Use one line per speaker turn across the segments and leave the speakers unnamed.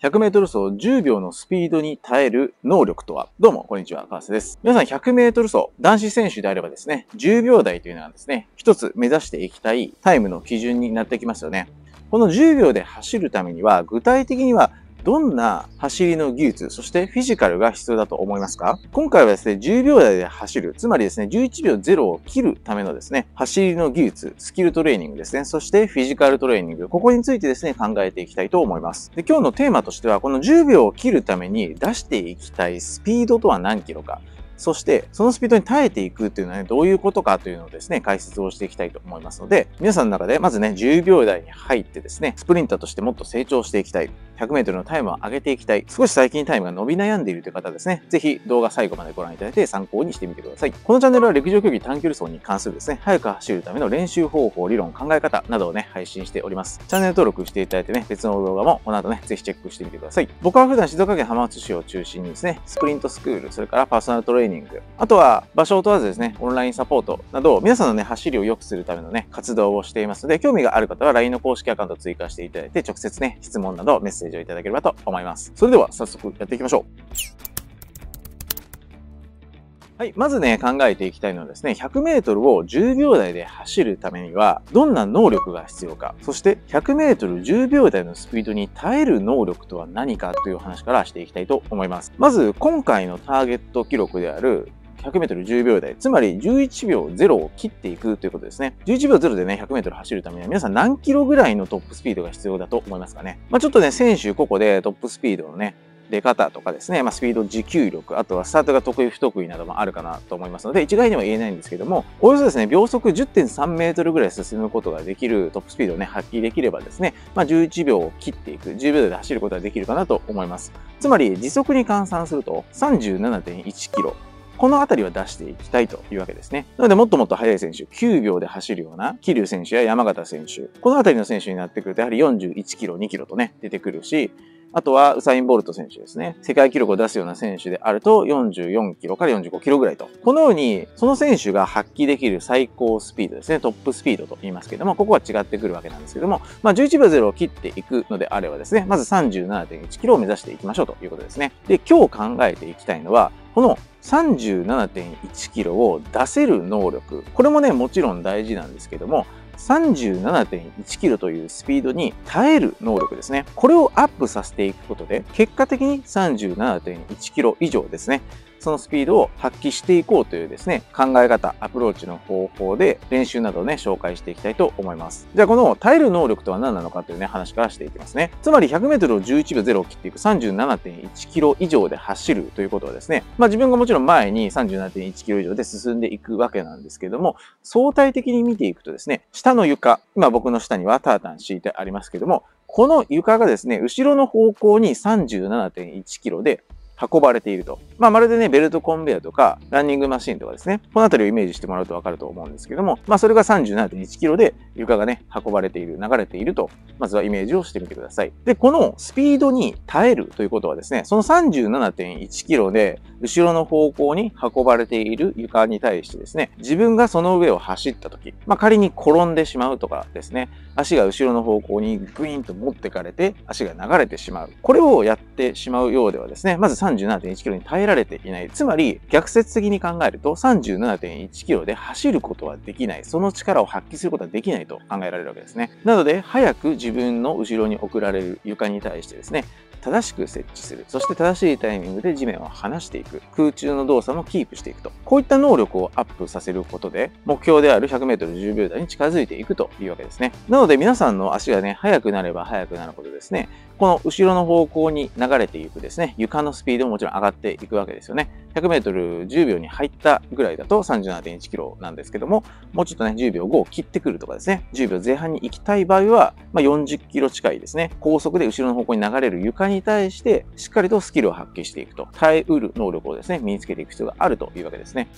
100メートル走10秒のスピードに耐える能力とは？どうも、こんにちは、川瀬です。皆さん100メートル走、男子選手であればですね、10秒台というのはですね、一つ目指していきたいタイムの基準になってきますよね。この10秒で走るためには、具体的にはどんな走りの技術、そしてフィジカルが必要だと思いますか？今回はですね、10秒台で走る、つまりですね、11秒0を切るためのですね、走りの技術、スキルトレーニングですね、そしてフィジカルトレーニング、ここについてですね、考えていきたいと思います。で今日のテーマとしては、この10秒を切るために出していきたいスピードとは何キロか、そして、そのスピードに耐えていくというのはね、どういうことかというのをですね、解説をしていきたいと思いますので、皆さんの中でまずね、10秒台に入ってですね、スプリンターとしてもっと成長していきたい。100メートルのタイムを上げていきたい。少し最近タイムが伸び悩んでいるという方ですね、ぜひ動画最後までご覧いただいて参考にしてみてください。このチャンネルは陸上競技短距離走に関するですね、早く走るための練習方法、理論、考え方などをね、配信しております。チャンネル登録していただいてね、別の動画もこの後ね、ぜひチェックしてみてください。僕は普段静岡県浜松市を中心にですね、スプリントスクール、それからパーソナルトレーニング、あとは場所を問わずですね、オンラインサポートなど、皆さんのね、走りを良くするためのね、活動をしていますので、興味がある方は LINE の公式アカウントを追加していただいて、直接ね、質問などメッセージをいただければと思います。それでは早速やっていきましょう。はい。まずね、考えていきたいのはですね、100メートルを10秒台で走るためには、どんな能力が必要か、そして100メートル10秒台のスピードに耐える能力とは何かという話からしていきたいと思います。まず、今回のターゲット記録である 100m10 秒台、つまり11秒0を切っていくということですね。11秒0でね、100m 走るためには皆さん何キロぐらいのトップスピードが必要だと思いますかね。まあ、ちょっとね、選手個々でトップスピードのね、出方とかですね、まあ、スピード持久力、あとはスタートが得意不得意などもあるかなと思いますので、一概には言えないんですけども、およそですね、秒速10.3メートルぐらい進むことができるトップスピードをね、発揮できればですね、まあ、11秒を切っていく、10秒で走ることができるかなと思います。つまり、時速に換算すると37.1キロ。このあたりは出していきたいというわけですね。なので、もっともっと速い選手、9秒で走るような、桐生選手や山形選手、このあたりの選手になってくると、やはり41キロ、2キロとね、出てくるし、あとは、ウサイン・ボルト選手ですね。世界記録を出すような選手であると、44キロから45キロぐらいと。このように、その選手が発揮できる最高スピードですね。トップスピードと言いますけども、ここは違ってくるわけなんですけども、まあ、11秒0を切っていくのであればですね、まず37.1キロを目指していきましょうということですね。で、今日考えていきたいのは、この37.1キロを出せる能力。これもね、もちろん大事なんですけども、37.1キロというスピードに耐える能力ですね。これをアップさせていくことで、結果的に37.1キロ以上ですね。そのスピードを発揮していこうというですね、考え方、アプローチの方法で練習などをね、紹介していきたいと思います。じゃあこの耐える能力とは何なのかというね、話からしていきますね。つまり 100m を11秒0を切っていく37.1キロ以上で走るということはですね、まあ自分がもちろん前に37.1キロ以上で進んでいくわけなんですけども、相対的に見ていくとですね、下の床、今僕の下にはタータン敷いてありますけども、この床がですね、後ろの方向に37.1キロで運ばれていると。まあ、まるでね、ベルトコンベヤとか、ランニングマシンとかですね、このあたりをイメージしてもらうとわかると思うんですけども、まあ、それが37.1キロで床がね、運ばれている、流れていると、まずはイメージをしてみてください。で、このスピードに耐えるということはですね、その37.1キロで、後ろの方向に運ばれている床に対してですね、自分がその上を走った時、まあ、仮に転んでしまうとかですね、足が後ろの方向にグイーンと持ってかれて、足が流れてしまう。これをやってしまうようではですね、まず37.1キロに耐えられていない。つまり、逆説的に考えると、37.1キロで走ることはできない。その力を発揮することはできないと考えられるわけですね。なので、早く自分の後ろに送られる床に対してですね、正しく設置する。そして正しいタイミングで地面を離していく。空中の動作もキープしていくと。こういった能力をアップさせることで、目標である 100m10 秒台に近づいていくというわけですね。なので皆さんの足がね、速くなれば速くなるほどですね、この後ろの方向に流れていくですね、床のスピードももちろん上がっていくわけですよね。100メートル10秒に入ったぐらいだと37.1キロなんですけども、もうちょっとね、10秒5を切ってくるとかですね、10秒前半に行きたい場合は、まあ、40キロ近いですね、高速で後ろの方向に流れる床に対して、しっかりとスキルを発揮していくと、耐えうる能力をですね、身につけていく必要があるというわけですね。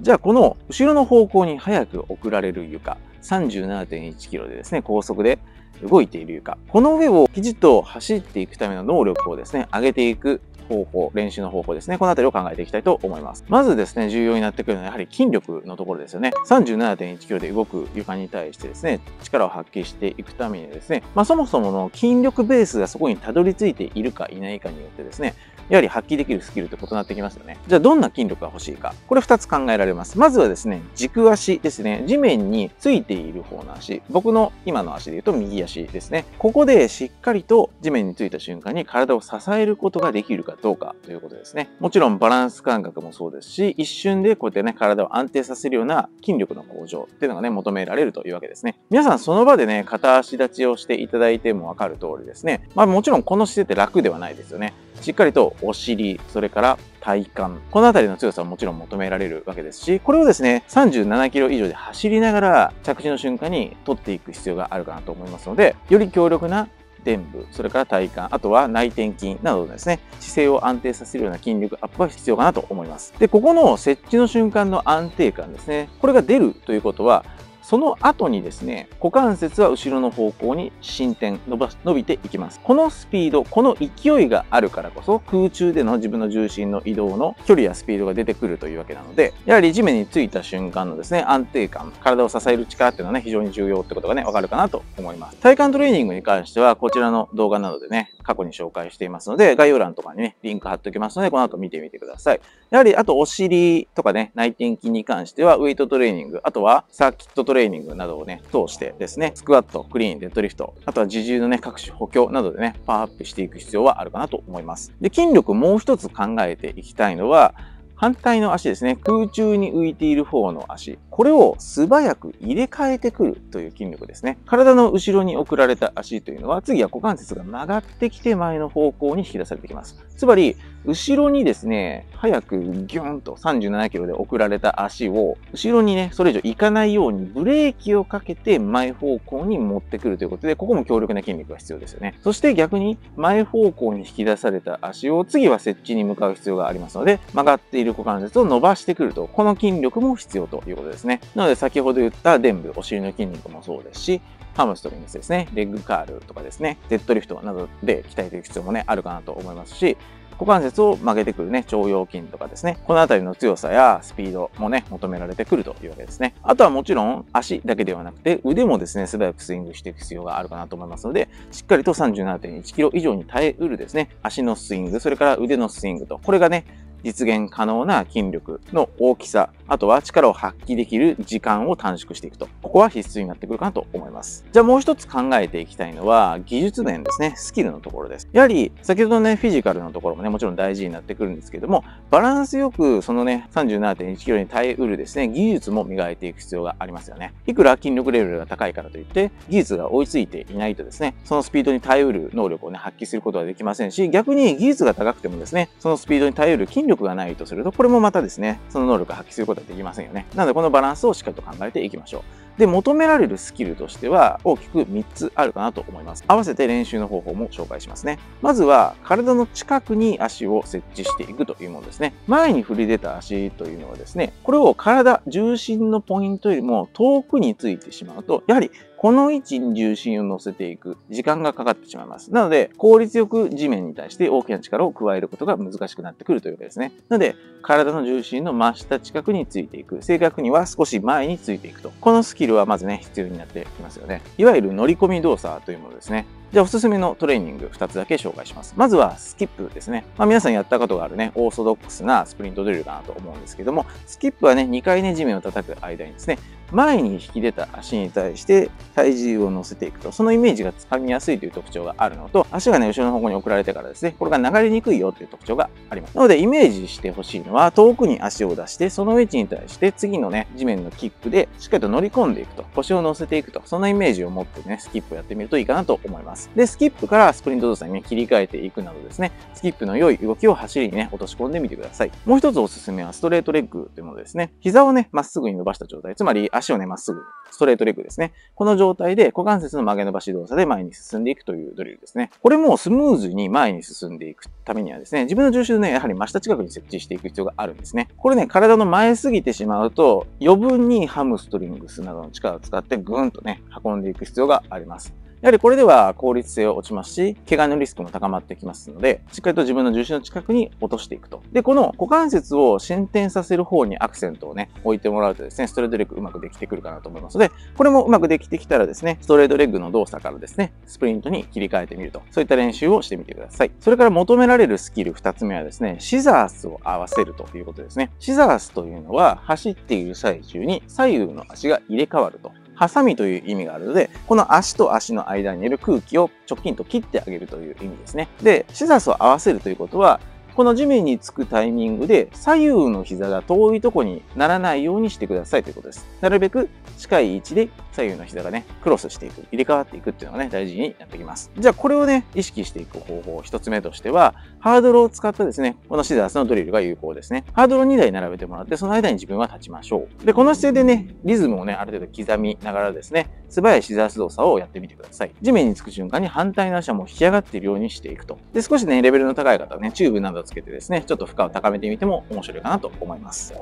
じゃあ、この後ろの方向に早く送られる床、37.1キロでですね、高速で動いている床、この上をきちっと走っていくための能力をですね、上げていく方法、練習の方法ですね。このあたりを考えていきたいと思います。まずですね、重要になってくるのはやはり筋力のところですよね。37.1キロで動く床に対してですね、力を発揮していくためにですね、まあ、そもそもの筋力ベースがそこにたどり着いているかいないかによってですね、やはり発揮できるスキルって異なってきますよね。じゃあどんな筋力が欲しいか。これ2つ考えられます。まずはですね、軸足ですね。地面についている方の足。僕の今の足で言うと右足ですね。ここでしっかりと地面についた瞬間に体を支えることができるかどうかということですね。もちろんバランス感覚もそうですし、一瞬でこうやってね、体を安定させるような筋力の向上っていうのがね、求められるというわけですね。皆さんその場でね、片足立ちをしていただいてもわかる通りですね。まあもちろんこの姿勢って楽ではないですよね。しっかりとお尻、それから体幹。このあたりの強さはもちろん求められるわけですし、これをですね、37キロ以上で走りながら着地の瞬間に取っていく必要があるかなと思いますので、より強力な臀部、それから体幹、あとは内転筋などですね、姿勢を安定させるような筋力アップが必要かなと思います。で、ここの設置の瞬間の安定感ですね、これが出るということは、その後にですね、股関節は後ろの方向に進展、伸ば伸びていきます。このスピード、この勢いがあるからこそ、空中での自分の重心の移動の距離やスピードが出てくるというわけなので、やはり地面についた瞬間のですね、安定感、体を支える力っていうのはね、非常に重要ってことがね、わかるかなと思います。体幹トレーニングに関しては、こちらの動画などでね、過去に紹介していますので、概要欄とかにね、リンク貼っておきますので、この後見てみてください。やはり、あとお尻とかね、内転筋に関しては、ウェイトトレーニング、あとはサーキットトレーニングなどをね、通してですね、スクワット、クリーン、デッドリフト、あとは自重のね、各種補強などでね、パワーアップしていく必要はあるかなと思います。で、筋力もう一つ考えていきたいのは、反対の足ですね、空中に浮いている方の足。これを素早く入れ替えてくるという筋力ですね。体の後ろに送られた足というのは、次は股関節が曲がってきて前の方向に引き出されてきます。つまり、後ろにですね、早くギュンと37キロで送られた足を、後ろにね、それ以上行かないようにブレーキをかけて前方向に持ってくるということで、ここも強力な筋肉が必要ですよね。そして逆に前方向に引き出された足を次は設置に向かう必要がありますので、曲がっている股関節を伸ばしてくると、この筋力も必要ということですね。なので先ほど言った臀部、お尻の筋肉もそうですし、ハムストリングスですね、レッグカールとかですね、デッドリフトなどで鍛えていく必要もね、あるかなと思いますし、股関節を曲げてくるね、腸腰筋とかですね、このあたりの強さやスピードもね、求められてくるというわけですね。あとはもちろん足だけではなくて、腕もですね、素早くスイングしていく必要があるかなと思いますので、しっかりと37.1キロ以上に耐えうるですね、足のスイング、それから腕のスイングと、これがね、実現可能な筋力の大きさ、あとは力を発揮できる時間を短縮していくと。ここは必須になってくるかなと思います。じゃあもう一つ考えていきたいのは、技術面ですね。スキルのところです。やはり、先ほどのね、フィジカルのところもね、もちろん大事になってくるんですけども、バランスよく、そのね、37.1キロに耐えうるですね、技術も磨いていく必要がありますよね。いくら筋力レベルが高いからといって、技術が追いついていないとですね、そのスピードに耐えうる能力をね、発揮することはできませんし、逆に技術が高くてもですね、そのスピードに耐えうる筋力力がないとすると、これもまたですね、その能力を発揮することはできませんよね。なので、このバランスをしっかりと考えていきましょう。で、求められるスキルとしては大きく3つあるかなと思います。合わせて練習の方法も紹介しますね。まずは、体の近くに足を設置していくというものですね。前に振り出た足というのはですね、これを体、重心のポイントよりも遠くについてしまうと、やはりこの位置に重心を乗せていく時間がかかってしまいます。なので、効率よく地面に対して大きな力を加えることが難しくなってくるというわけですね。なので、体の重心の真下近くについていく。正確には少し前についていくと。このスキルはまずね、必要になってきますよね。いわゆる乗り込み動作というものですね。じゃあおすすめのトレーニング2つだけ紹介します。まずはスキップですね。まあ、皆さんやったことがあるね、オーソドックスなスプリントドリルかなと思うんですけども、スキップはね、2回ね、地面を叩く間にですね、前に引き出た足に対して体重を乗せていくと、そのイメージがつかみやすいという特徴があるのと、足がね、後ろの方向に送られてからですね、これが流れにくいよという特徴があります。なので、イメージしてほしいのは、遠くに足を出して、その位置に対して次のね、地面のキックでしっかりと乗り込んでいくと、腰を乗せていくと、そんなイメージを持ってね、スキップをやってみるといいかなと思います。で、スキップからスプリント動作にね、切り替えていくなどですね、スキップの良い動きを走りにね、落とし込んでみてください。もう一つおすすめはストレートレッグというものですね。膝をね、まっすぐに伸ばした状態、つまり足をね、まっすぐストレートレッグですね。この状態で股関節の曲げ伸ばし動作で前に進んでいくというドリルですね。これもスムーズに前に進んでいくためにはですね、自分の重心をね、やはり真下近くに設置していく必要があるんですね。これね、体の前すぎてしまうと、余分にハムストリングスなどの力を使ってぐーんとね、運んでいく必要があります。やはりこれでは効率性は落ちますし、怪我のリスクも高まってきますので、しっかりと自分の重心の近くに落としていくと。で、この股関節を進展させる方にアクセントをね、置いてもらうとですね、ストレートレッグうまくできてくるかなと思いますので、これもうまくできてきたらですね、ストレートレッグの動作からですね、スプリントに切り替えてみると。そういった練習をしてみてください。それから求められるスキル2つ目はですね、シザースを合わせるということですね。シザースというのは、走っている最中に左右の足が入れ替わると。ハサミという意味があるので、この足と足の間にいる空気を直近と切ってあげるという意味ですね。で、シザスを合わせるということは、この地面につくタイミングで左右の膝が遠いとこにならないようにしてくださいということです。なるべく近い位置で左右の膝がね、クロスしていく、入れ替わっていくっていうのがね、大事になってきます。じゃあこれをね、意識していく方法、一つ目としては、ハードルを使ったですね、このシザースのドリルが有効ですね。ハードルを2台並べてもらって、その間に自分は立ちましょう。で、この姿勢でね、リズムをね、ある程度刻みながらですね、素早いシザース動作をやってみてください。地面につく瞬間に反対の足はもう引き上がっているようにしていくと。で、少しね、レベルの高い方はね、チューブなどをつけてですね、ちょっと負荷を高めてみても面白いかなと思います。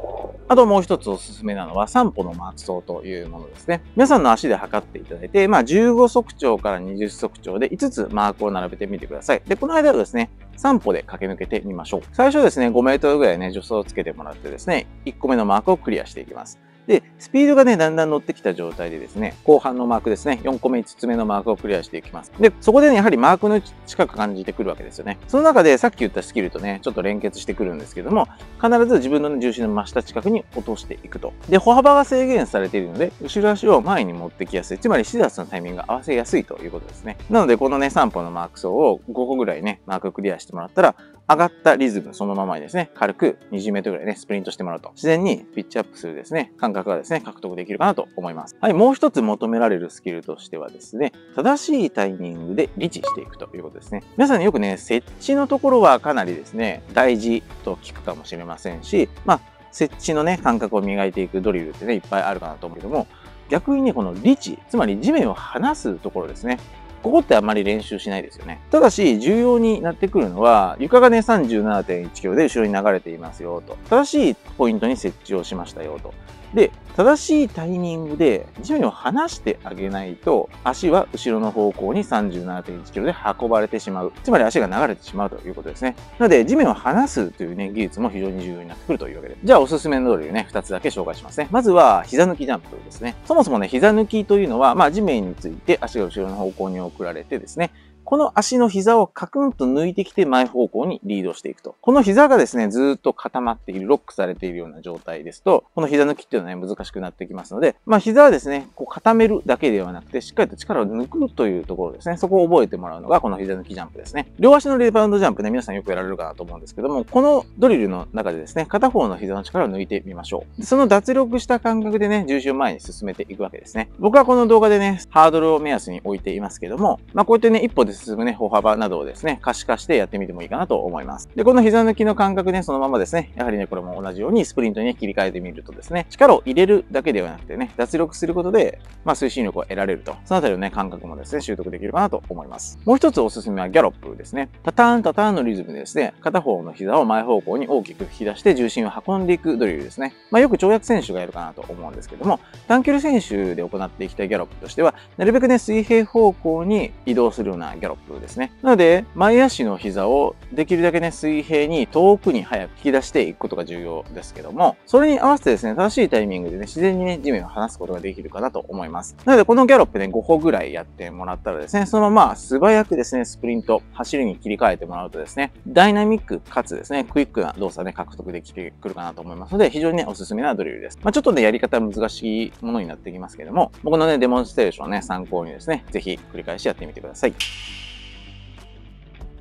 あともう一つおすすめなのは、散歩のマーク層というものですね。皆さんの足で測っていただいて、まあ、15足長から20足長で5つマークを並べてみてください。で、この間はですね、散歩で駆け抜けてみましょう。最初ですね、5メートルぐらいね、助走をつけてもらってですね、1個目のマークをクリアしていきます。で、スピードがね、だんだん乗ってきた状態でですね、後半のマークですね、4個目、5つ目のマークをクリアしていきます。で、そこでね、やはりマークの近く感じてくるわけですよね。その中でさっき言ったスキルとね、ちょっと連結してくるんですけども、必ず自分の重心の真下近くに落としていくと。で、歩幅が制限されているので、後ろ足を前に持ってきやすい。つまり、シザスのタイミングが合わせやすいということですね。なので、このね、3歩のマーク層を5個ぐらいね、マーククリアしてもらったら、上がったリズムそのままにですね、軽く20メートルぐらいね、スプリントしてもらうと、自然にピッチアップするですね、感覚がですね、獲得できるかなと思います。はい、もう一つ求められるスキルとしてはですね、正しいタイミングでリチしていくということですね。皆さんによくね、設置のところはかなりですね、大事と聞くかもしれませんし、まあ、設置のね、感覚を磨いていくドリルってね、いっぱいあるかなと思うけども、逆にね、このリチ、つまり地面を離すところですね。ここってあまり練習しないですよね。ただし、重要になってくるのは、床がね、37.1キロで後ろに流れていますよと。正しいポイントに設置をしましたよと。で、正しいタイミングで地面を離してあげないと、足は後ろの方向に37.1キロで運ばれてしまう。つまり足が流れてしまうということですね。なので、地面を離すというね、技術も非常に重要になってくるというわけで。じゃあ、おすすめのドリルね、2つだけ紹介しますね。まずは、膝抜きジャンプですね。そもそもね、膝抜きというのは、まあ、地面について足が後ろの方向に送られてですね、この足の膝をカクンと抜いてきて前方向にリードしていくと。この膝がですね、ずっと固まっている、ロックされているような状態ですと、この膝抜きっていうのはね、難しくなってきますので、まあ膝はですね、こう固めるだけではなくて、しっかりと力を抜くというところですね。そこを覚えてもらうのが、この膝抜きジャンプですね。両足のリバウンドジャンプね、皆さんよくやられるかなと思うんですけども、このドリルの中でですね、片方の膝の力を抜いてみましょう。その脱力した感覚でね、重心を前に進めていくわけですね。僕はこの動画でね、ハードルを目安に置いていますけども、まあこうやってね、一歩です進むね、歩幅などをですね、可視化してやってみてもいいかなと思います。で、この膝抜きの感覚ね、そのままですね、やはりね、これも同じようにスプリントに、ね、切り替えてみるとですね、力を入れるだけではなくてね、脱力することで、まあ、推進力を得られると。そのあたりのね、感覚もですね、習得できるかなと思います。もう一つおすすめはギャロップですね。タターンタターンのリズムでですね、片方の膝を前方向に大きく引き出して重心を運んでいくドリルですね。まあ、よく跳躍選手がやるかなと思うんですけども、短距離選手で行っていきたいギャロップとしては、なるべくね、水平方向に移動するようなギャロップロップですね。なので、前足の膝をできるだけね、水平に遠くに早く引き出していくことが重要ですけども、それに合わせてですね、正しいタイミングでね、自然にね、地面を離すことができるかなと思います。なので、このギャロップね、5歩ぐらいやってもらったらですね、そのまま素早くですね、スプリント、走りに切り替えてもらうとですね、ダイナミックかつですね、クイックな動作ね、獲得できてくるかなと思いますので、非常にね、おすすめなドリルです。まあ、ちょっとね、やり方難しいものになってきますけども、僕のね、デモンストレーションね、参考にですね、ぜひ繰り返しやってみてください。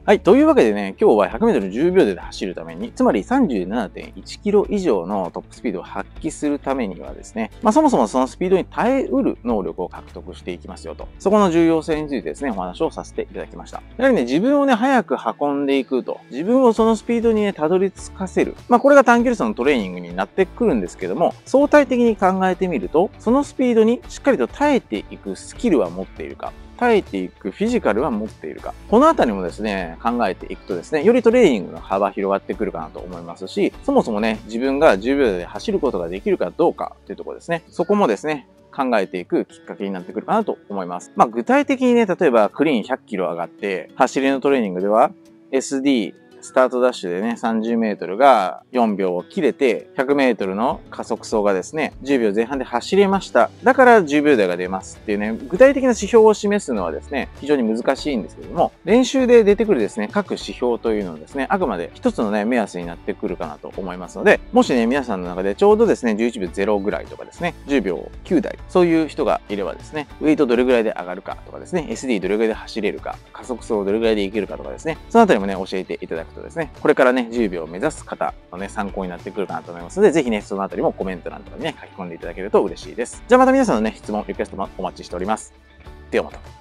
はい。というわけでね、今日は 100m10 秒で走るために、つまり37.1キロ以上のトップスピードを発揮するためにはですね、まあそもそもそのスピードに耐えうる能力を獲得していきますよと。そこの重要性についてですね、お話をさせていただきました。やはりね、自分をね、早く運んでいくと。自分をそのスピードにね、たどり着かせる。まあこれが短距離走のトレーニングになってくるんですけども、相対的に考えてみると、そのスピードにしっかりと耐えていくスキルは持っているか。耐えていくフィジカルは持っているか。このあたりもですね、考えていくとですね、よりトレーニングの幅広がってくるかなと思いますし、そもそもね、自分が10秒で走ることができるかどうかっていうところですね。そこもですね、考えていくきっかけになってくるかなと思います。まあ具体的にね、例えばクリーン100キロ上がって、走りのトレーニングでは SD スタートダッシュでね、30メートルが4秒を切れて、100メートルの加速走がですね、10秒前半で走れました。だから10秒台が出ますっていうね、具体的な指標を示すのはですね、非常に難しいんですけども、練習で出てくるですね、各指標というのはですね、あくまで一つのね、目安になってくるかなと思いますので、もしね、皆さんの中でちょうどですね、11秒0ぐらいとかですね、10秒9台、そういう人がいればですね、ウェイトどれぐらいで上がるかとかですね、SD どれぐらいで走れるか、加速走どれぐらいでいけるかとかですね、そのあたりもね、教えていただくとですね、これからね、10秒を目指す方のね、参考になってくるかなと思いますので、ぜひね、そのあたりもコメント欄とかにね、書き込んでいただけると嬉しいです。じゃあまた皆さんのね、質問、リクエストもお待ちしております。ではまた。